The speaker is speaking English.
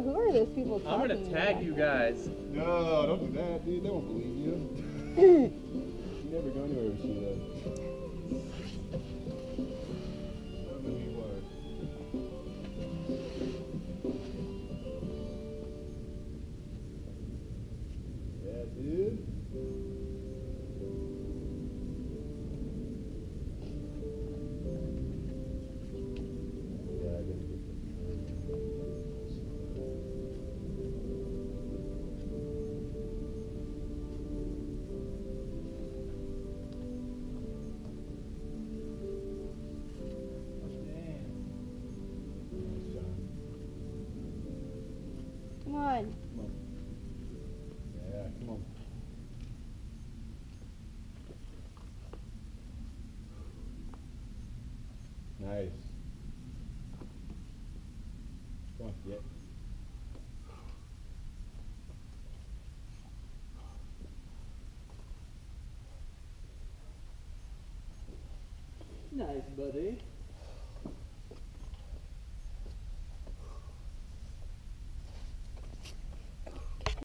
Yeah, who are those people I'm talking gonna tag about? you guys. No, don't do that, dude. They won't believe you. you never go anywhere with Sheila. I don't know who you are. Yeah, dude. Come on. Come on. Yeah, come on. Nice. Come on, yeah. Nice, buddy.